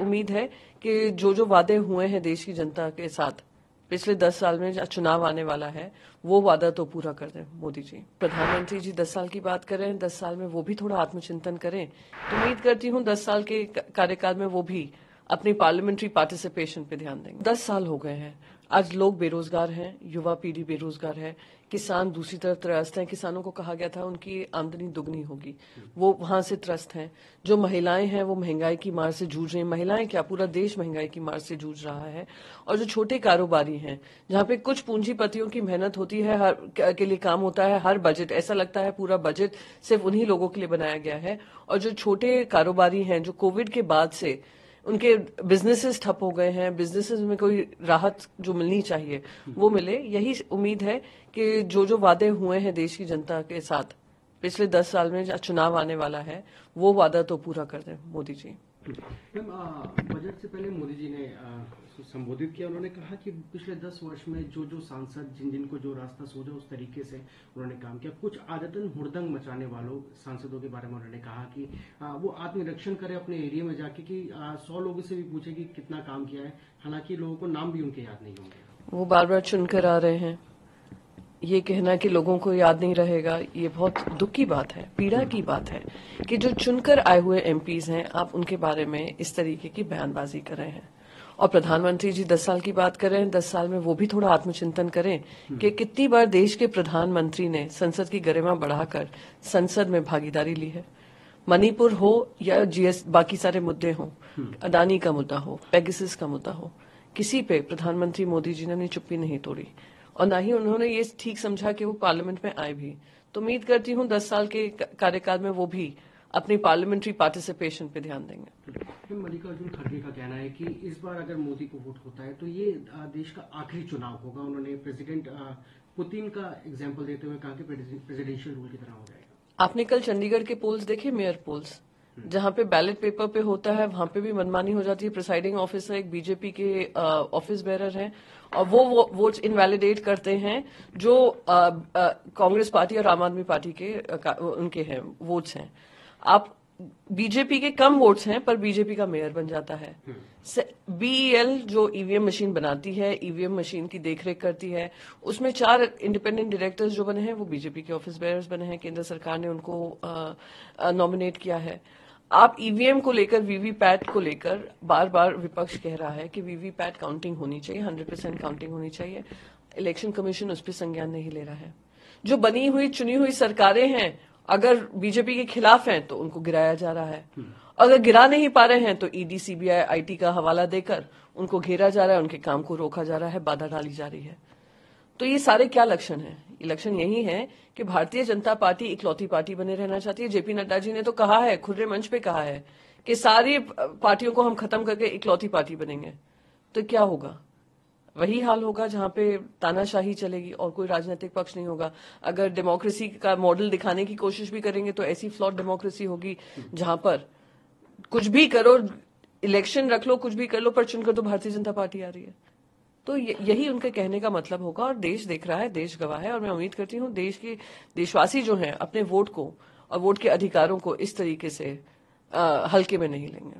उम्मीद है कि जो जो वादे हुए हैं देश की जनता के साथ, पिछले दस साल में चुनाव आने वाला है, वो वादा तो पूरा कर दें मोदी जी। प्रधानमंत्री जी दस साल की बात कर रहे हैं, दस साल में वो भी थोड़ा आत्मचिंतन करें। उम्मीद करती हूँ दस साल के, कार्यकाल में वो भी अपनी पार्लियामेंट्री पार्टिसिपेशन पे ध्यान देंगे। दस साल हो गए हैं। आज लोग बेरोजगार हैं, युवा पीढ़ी बेरोजगार है। किसान दूसरी तरफ़ त्रस्त हैं। किसानों को कहा गया था, उनकी आमदनी दुगनी होगी। वो वहाँ से त्रस्त हैं। जो महिलाएँ हैं, वो महँगाई की मार से जूझ रही हैं। महिलाएँ क्या पूरा देश महँगाई की मार से जूझ रहा है? और जो छोटे कारोबारी हैं, जहाँ पे कुछ पूंजीपतियों की मेहनत होती है, हर के लिए काम होता है, हर बजट ऐसा लगता है पूरा बजट सिर्फ़ उन्हीं लोगों के लिए बनाया गया है। और जो छोटे कारोबारी हैं, जो कोविड के बाद से उनके बिजनेसेस ठप हो गए हैं बिजनेसेस में कोई राहत जो मिलनी चाहिए, वो मिले। यही उम्मीद है कि जो जो वादे हुए हैं देश की जनता के साथ, पिछले दस साल में चुनाव आने वाला है, वो वादा तो पूरा कर दें, मोदी जी। मैम बजट से पहले मोदी जी ने संबोधित किया। उन्होंने कहा कि पिछले दस वर्ष में जो जो सांसद जिन जिन को जो रास्ता सोचा उस तरीके से उन्होंने काम किया। कुछ आदतन हुड़दंग मचाने वालों, सांसदों के बारे में उन्होंने कहा कि वो आत्मनिरीक्षण करे अपने एरिया में जाके कि सौ लोगों से भी पूछे कि कितना काम किया है। हालाँकि लोगों को नाम भी उनके याद नहीं होंगे। वो बार बार चुनकर आ रहे हैं। ये कहना कि लोगों को याद नहीं रहेगा ये बहुत दुख की बात है पीड़ा की बात है कि जो चुनकर आए हुए एमपीज हैं आप उनके बारे में इस तरीके की बयानबाजी कर रहे हैं। और प्रधानमंत्री जी दस साल की बात कर रहे हैं दस साल में वो भी थोड़ा आत्मचिंतन करें कि कितनी बार देश के प्रधानमंत्री ने संसद की गरिमा बढ़ाकर संसद में भागीदारी ली है। मणिपुर हो या जीएस बाकी सारे मुद्दे हो अदानी का मुद्दा हो पेगिसिस का मुद्दा हो किसी पे प्रधानमंत्री मोदी जी ने चुप्पी नहीं तोड़ी। और न ही उन्होंने ये ठीक समझा कि वो पार्लियामेंट में आए भी। तो उम्मीद करती हूँ दस साल के कार्यकाल में वो भी अपनी पार्लियामेंट्री पार्टिसिपेशन पे ध्यान देंगे। मल्लिकार्जुन खड़गे का कहना है कि इस बार अगर मोदी को वोट होता है तो ये देश का आखिरी चुनाव होगा। उन्होंने प्रेसिडेंट पुतिन का एग्ज़ाम्पल देते हुए कहा कि प्रेसिडेंशियल रूल की तरह हो जाएगा। आपने कल चंडीगढ़ के पोल्स देखे मेयर पोल्स? जहाँ पे बैलेट पेपर पे होता है वहाँ पे भी मनमानी हो जाती है। प्रिसाइडिंग ऑफिसर एक बीजेपी के ऑफ़िस बेरर हैं और वो, वो वोट्स इनवैलिडेट करते हैं जो कांग्रेस पार्टी और आम आदमी पार्टी के आ, उनके हैं वोट्स हैं। आप बीजेपी के कम वोट्स हैं पर बीजेपी का मेयर बन जाता है। बीईएल हम्म। जो ईवीएम मशीन बनाती है ईवीएम मशीन की देखरेख करती है उसमें चार इंडिपेंडेंट डायरेक्टर्स जो बने हैं वो बीजेपी के ऑफ़िस बेयर्स बने हैं। केंद्र सरकार ने उनको नॉमिनेट किया है। आप ईवीएम को लेकर वीवीपैट को लेकर बार बार विपक्ष कह रहा है कि वीवीपैट काउंटिंग होनी चाहिए हंड्रेड परसेंट काउंटिंग होनी चाहिए। इलेक्शन कमीशन उस पर संज्ञान नहीं ले रहा है। जो बनी हुई चुनी हुई सरकारें हैं अगर बीजेपी के खिलाफ हैं तो उनको गिराया जा रहा है। अगर गिरा नहीं पा रहे हैं तो ईडी सीबीआई आईटी का हवाला देकर उनको घेरा जा रहा है उनके काम को रोका जा रहा है बाधा डाली जा रही है। तो ये सारे क्या लक्षण है? लक्षण यही है कि भारतीय जनता पार्टी इकलौती पार्टी बने रहना चाहती है। जेपी नड्डा जी ने तो कहा है, खुले मंच पे कहा है कि सारी पार्टियों को हम खत्म करके इकलौती पार्टी बनेंगे। तो क्या होगा? वही हाल होगा जहाँ पे तानाशाही चलेगी और कोई राजनीतिक पक्ष नहीं होगा। अगर डेमोक्रेसी का मॉडल दिखाने की कोशिश भी करेंगे तो ऐसी फ्लॉट डेमोक्रेसी होगी जहाँ पर कुछ भी करो, इलेक्शन रख लो, कुछ भी कर लो, पर चुनकर तो भारतीय जनता पार्टी आ रही है। तो यही उनके कहने का मतलब होगा और देश देख रहा है, देश गवाह है और मैं उम्मीद करती हूँ देश के देशवासी जो हैं अपने वोट को और वोट के अधिकारों को इस तरीके से हल्के में नहीं लेंगे।